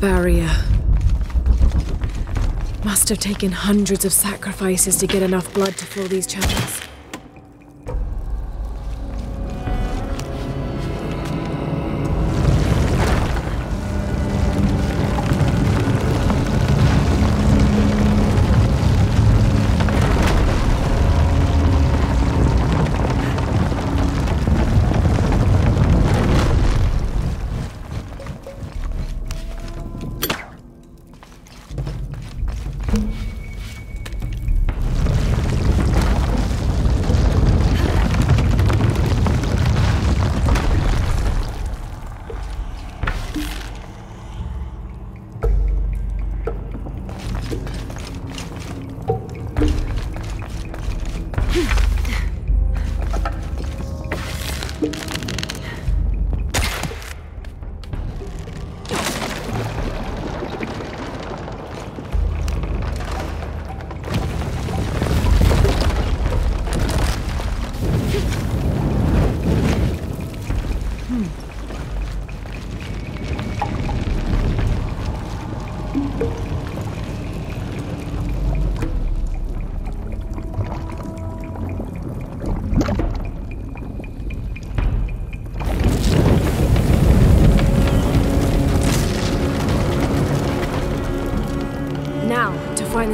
barrier. Must have taken hundreds of sacrifices to get enough blood to fill these channels.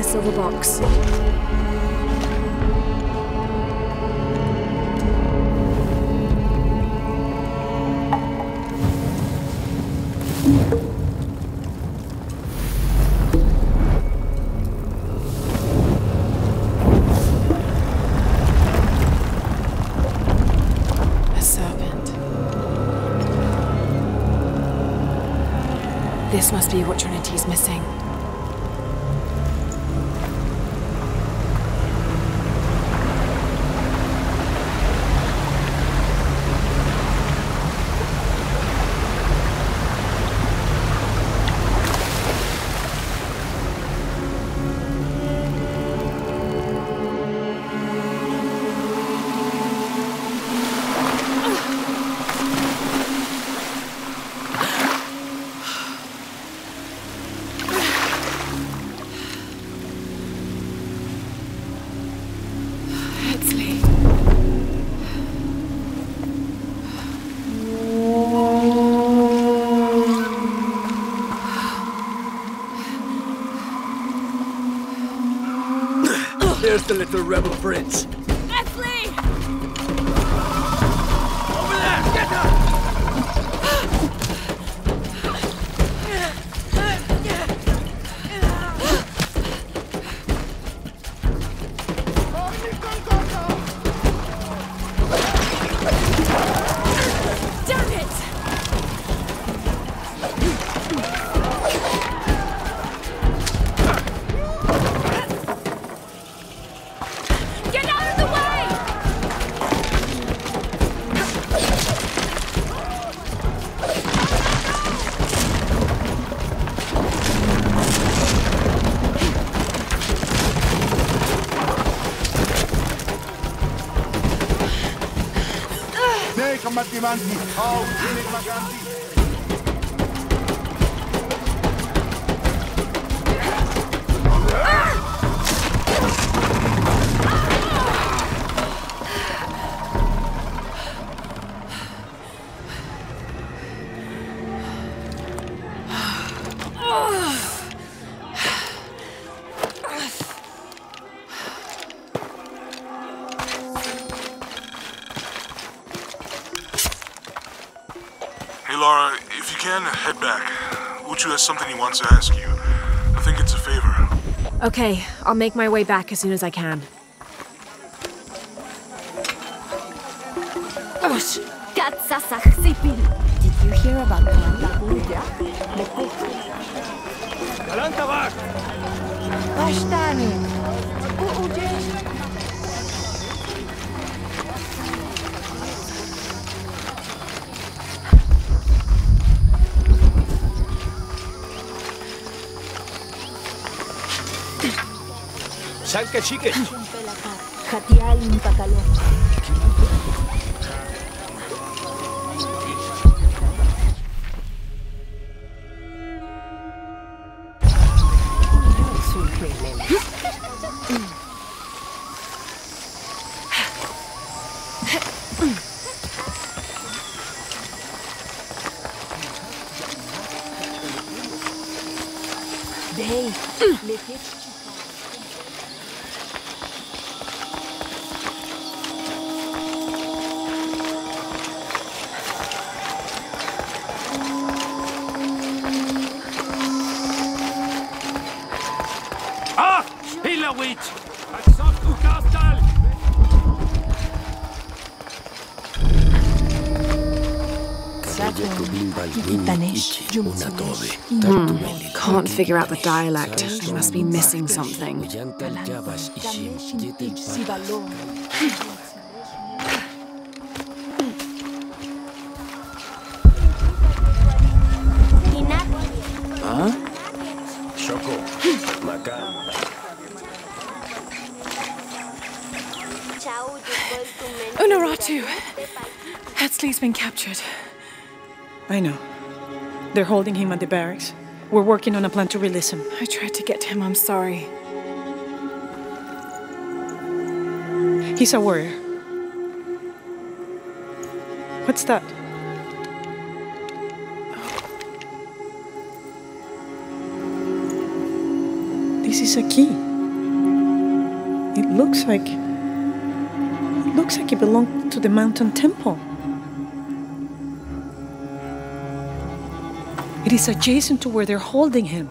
Silver box. This must be what Trinity's missing. The little rebel prince. Combattimenti! Oh, tieni vaganti! Something he wants to ask you. I think it's a favor. Okay, I'll make my way back as soon as I can. Katsasachsipil. Did you hear about Kalanta Kalantawak! Bastani. Uudzień. Salka Chanque chique. Jatial impacalón. Ikitanesh, Can't figure out the dialect. I must be missing something. Unuratu! Etzli's been captured. I know. They're holding him at the barracks. We're working on a plan to release him. I tried to get to him, I'm sorry. He's a warrior. What's that? This is a key. It looks like. It looks like it belonged to the mountain temple. Is adjacent to where they're holding him.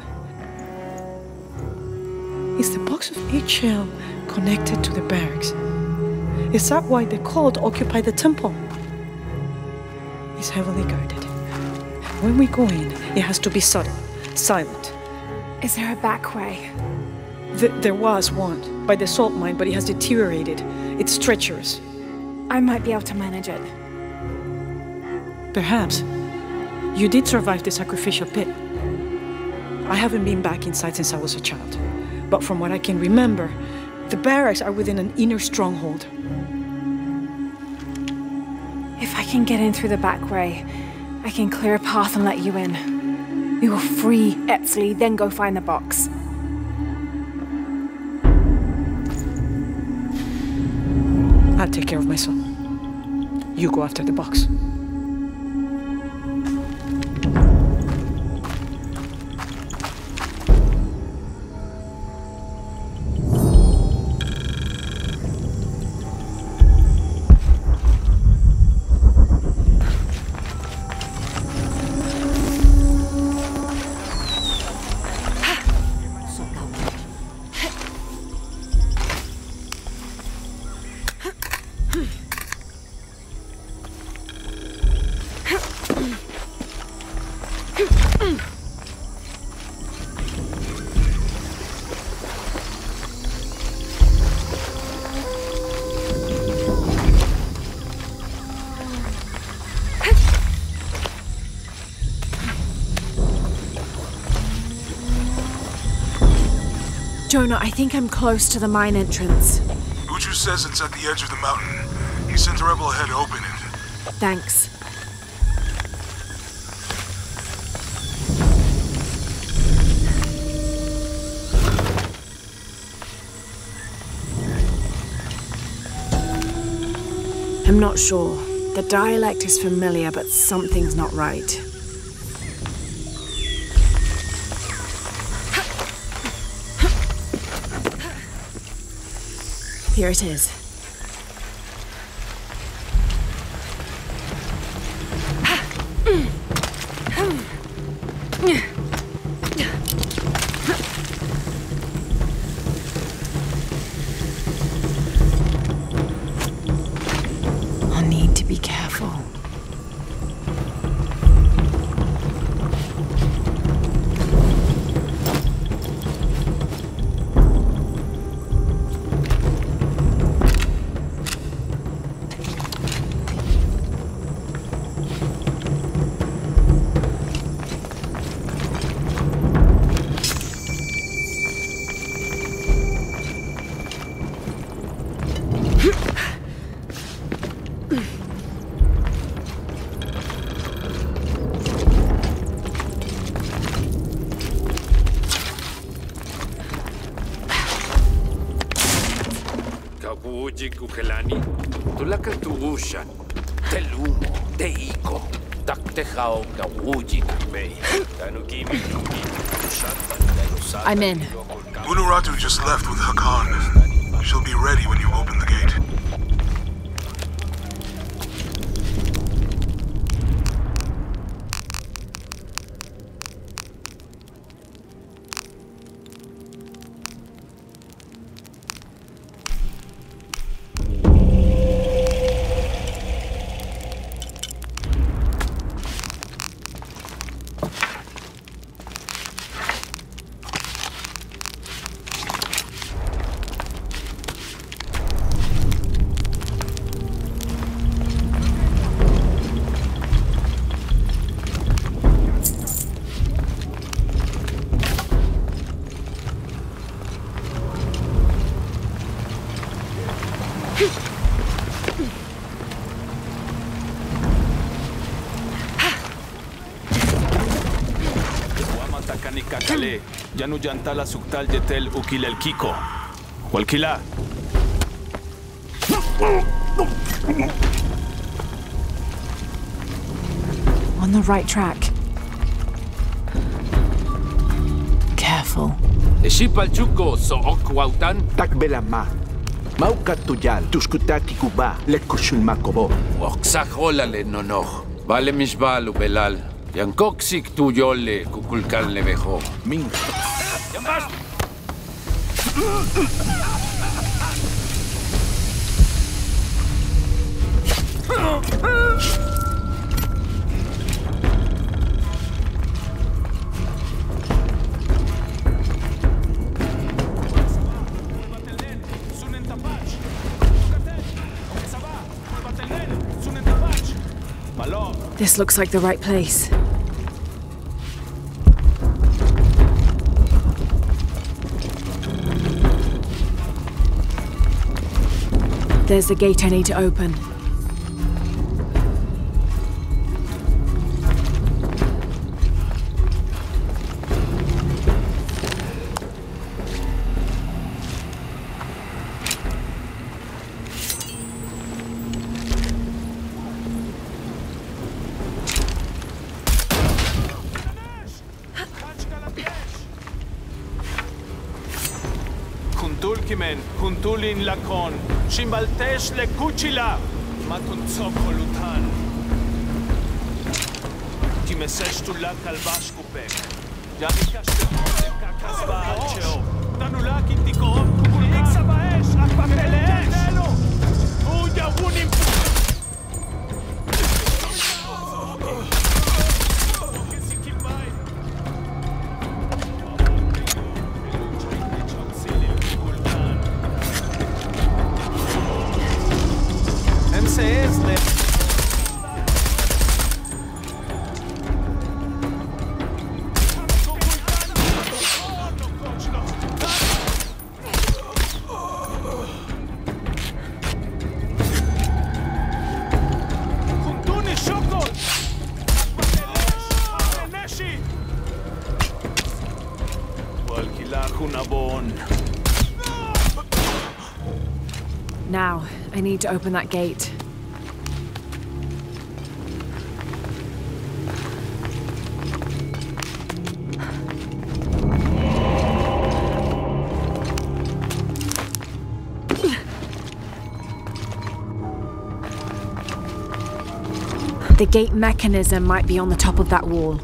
Is the box of Ix Chel connected to the barracks? Is that why the cult occupied the temple? It's heavily guarded. When we go in, it has to be sudden, silent. Is there a back way? Th- there was one by the salt mine, but it has deteriorated. It's treacherous. I might be able to manage it. Perhaps. You did survive the sacrificial pit. I haven't been back inside since I was a child. But from what I can remember, the barracks are within an inner stronghold. If I can get in through the back way, I can clear a path and let you in. We will free Etzli, then go find the box. I'll take care of myself. You go after the box. Jonah, I think I'm close to the mine entrance. Uchu says it's at the edge of the mountain. He sent a rebel ahead to open it. Thanks. I'm not sure. The dialect is familiar, but something's not right. Here it is. I'm in. Unuratu just left with Hakan. She'll be ready when you open the gate. Yanu Yantala Suktal Yetel Ukilel Kiko. Walkila. On the right track. Careful. Xipalchuco so okwautan. Takbelama. Mauka tuyal, tuskutaki kuba, lekushul makobo. Oxajolale nonoch. Vale misbal ubelal. Yankoksik tuyole kukulkan levejo. Min. This looks like the right place. There's the gate I need to open. שימבלטש לקוצ'ילה! מה תונצוקו לוטן? תימסה שתולה כלבה שקופק. גם ביקשתם עוד דקה כזבה עד שאו. תנו לה כי תקרוב איקס הוא יבוא נמצא! Need to open that gate. The gate mechanism might be on the top of that wall.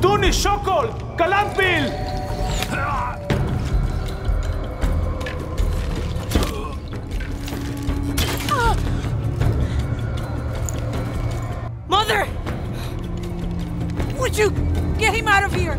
Tuntuni, Shokol, Kalampil! Mother! Would you get him out of here?